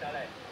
小磊